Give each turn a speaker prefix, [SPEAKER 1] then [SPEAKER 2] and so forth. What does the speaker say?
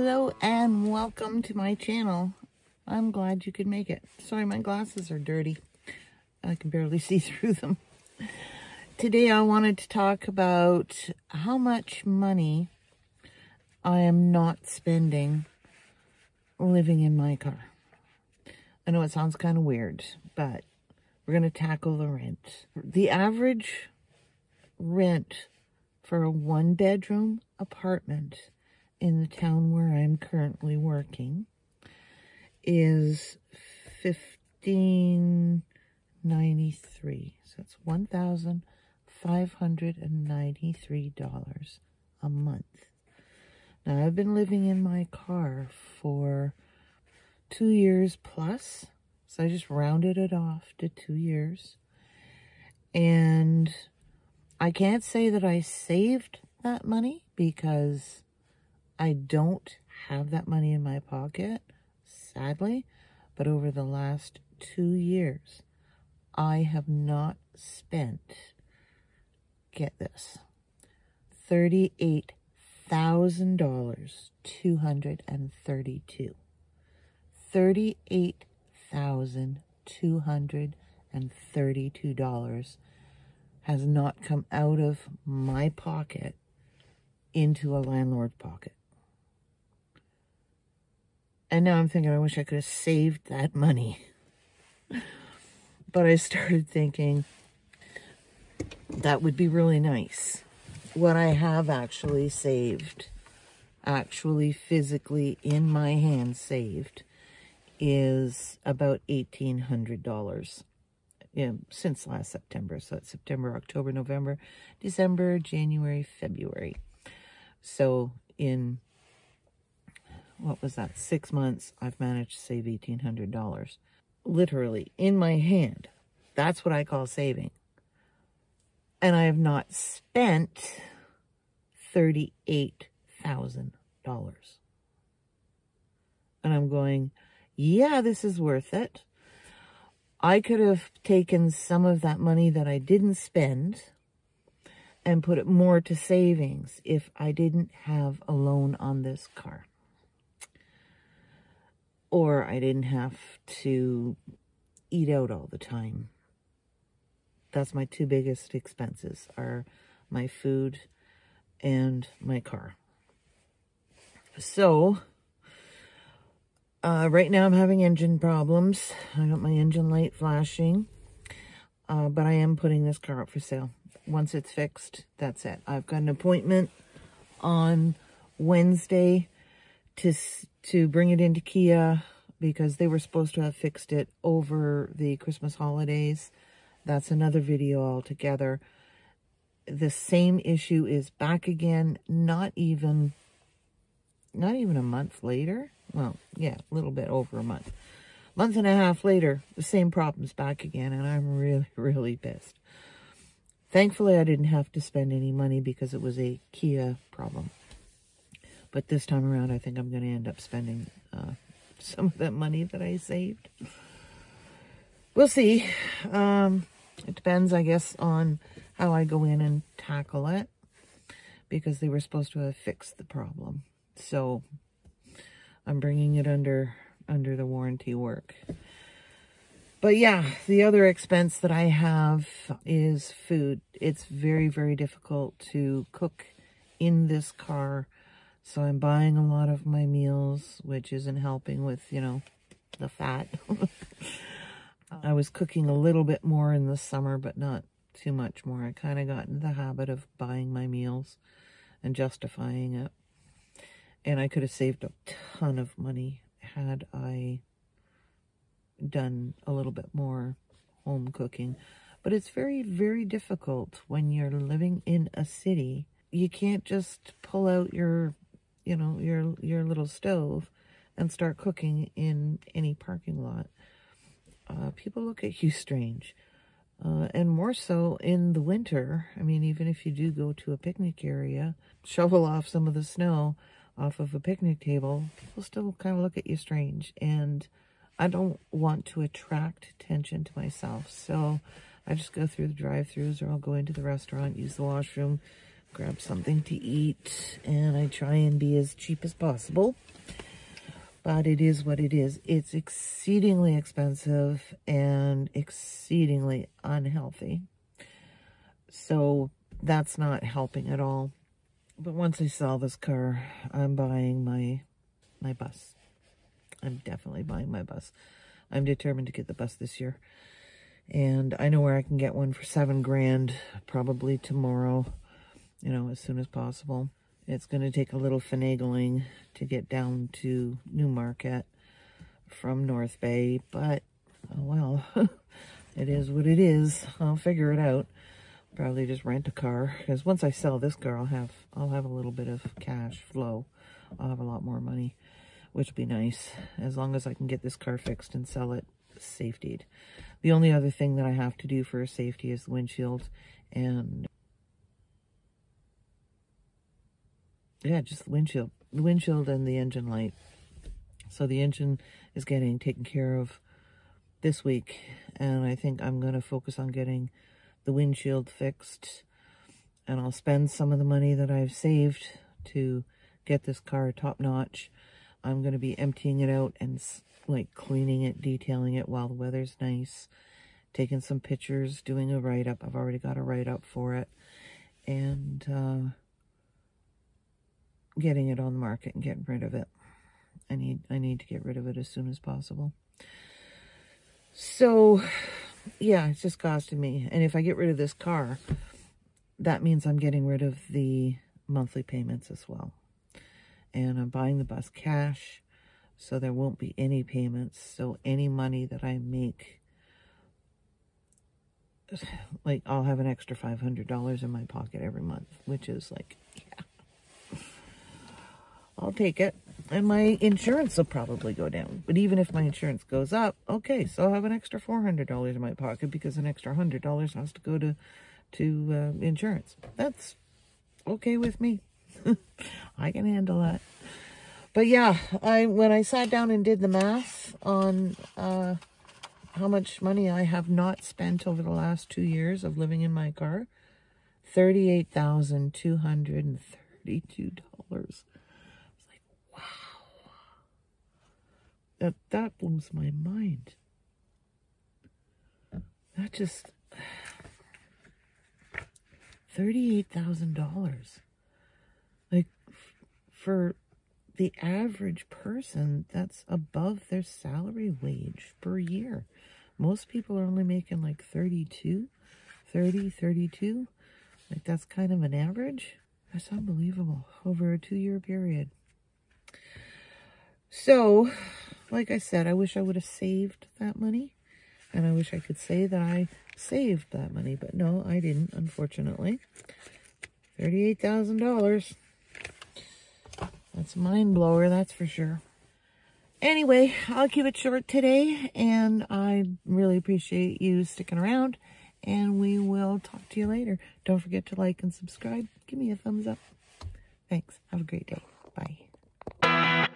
[SPEAKER 1] and welcome to my channel. I'm glad you could make it. Sorry, my glasses are dirty. I can barely see through them. Today I wanted to talk about how much money I am not spending living in my car. I know it sounds kind of weird, but we're going to tackle the rent. The average rent for a one bedroom apartment in the town where I'm currently working is fifteen ninety three. So it's one thousand five hundred and ninety three dollars a month. Now I've been living in my car for two years plus. So I just rounded it off to two years. And I can't say that I saved that money because I don't have that money in my pocket, sadly, but over the last two years, I have not spent, get this, $38,000, 232. $38,232 has not come out of my pocket into a landlord's pocket. And now I'm thinking, I wish I could have saved that money. but I started thinking that would be really nice. What I have actually saved, actually physically in my hand saved, is about $1,800 yeah, since last September. So it's September, October, November, December, January, February. So in what was that, six months, I've managed to save $1,800. Literally, in my hand. That's what I call saving. And I have not spent $38,000. And I'm going, yeah, this is worth it. I could have taken some of that money that I didn't spend and put it more to savings if I didn't have a loan on this car or I didn't have to eat out all the time. That's my two biggest expenses are my food and my car. So, uh, right now I'm having engine problems. I got my engine light flashing, uh, but I am putting this car up for sale. Once it's fixed, that's it. I've got an appointment on Wednesday to to bring it into Kia because they were supposed to have fixed it over the Christmas holidays. That's another video altogether. The same issue is back again, not even, not even a month later. Well, yeah, a little bit over a month. Month and a half later, the same problem's back again, and I'm really, really pissed. Thankfully, I didn't have to spend any money because it was a Kia problem. But this time around, I think I'm going to end up spending uh, some of that money that I saved. We'll see. Um, it depends, I guess, on how I go in and tackle it. Because they were supposed to have fixed the problem. So, I'm bringing it under under the warranty work. But yeah, the other expense that I have is food. It's very, very difficult to cook in this car so I'm buying a lot of my meals, which isn't helping with, you know, the fat. I was cooking a little bit more in the summer, but not too much more. I kind of got into the habit of buying my meals and justifying it. And I could have saved a ton of money had I done a little bit more home cooking. But it's very, very difficult when you're living in a city. You can't just pull out your you know, your, your little stove and start cooking in any parking lot. Uh, people look at you strange. Uh, and more so in the winter. I mean, even if you do go to a picnic area, shovel off some of the snow off of a picnic table, people still kind of look at you strange. And I don't want to attract attention to myself. So I just go through the drive-thrus or I'll go into the restaurant, use the washroom, grab something to eat, and I try and be as cheap as possible. but it is what it is. It's exceedingly expensive and exceedingly unhealthy. So that's not helping at all. But once I sell this car, I'm buying my my bus. I'm definitely buying my bus. I'm determined to get the bus this year. And I know where I can get one for seven grand, probably tomorrow, you know, as soon as possible. It's going to take a little finagling to get down to Newmarket from North Bay, but, oh well, it is what it is. I'll figure it out. Probably just rent a car, because once I sell this car, I'll have, I'll have a little bit of cash flow. I'll have a lot more money, which will be nice, as long as I can get this car fixed and sell it safetied. The only other thing that I have to do for safety is the windshield, and yeah, just the windshield, the windshield and the engine light. So the engine is getting taken care of this week, and I think I'm going to focus on getting the windshield fixed, and I'll spend some of the money that I've saved to get this car top notch. I'm going to be emptying it out and like cleaning it, detailing it while the weather's nice, taking some pictures, doing a write-up. I've already got a write-up for it, and uh, getting it on the market and getting rid of it. I need I need to get rid of it as soon as possible. So, yeah, it's just costing me. And if I get rid of this car, that means I'm getting rid of the monthly payments as well. And I'm buying the bus cash, so there won't be any payments. So any money that I make, like I'll have an extra $500 in my pocket every month, which is like. I'll take it. And my insurance will probably go down. But even if my insurance goes up, okay, so I'll have an extra $400 in my pocket because an extra $100 has to go to, to uh, insurance. That's okay with me. I can handle that. But yeah, I when I sat down and did the math on uh, how much money I have not spent over the last two years of living in my car, $38,232 That, that blows my mind. That just... $38,000. Like, for the average person, that's above their salary wage per year. Most people are only making like 32, 30, 32. Like, that's kind of an average. That's unbelievable over a two-year period. So, like I said, I wish I would have saved that money. And I wish I could say that I saved that money. But no, I didn't, unfortunately. $38,000. That's a mind blower, that's for sure. Anyway, I'll keep it short today. And I really appreciate you sticking around. And we will talk to you later. Don't forget to like and subscribe. Give me a thumbs up. Thanks. Have a great day. Bye.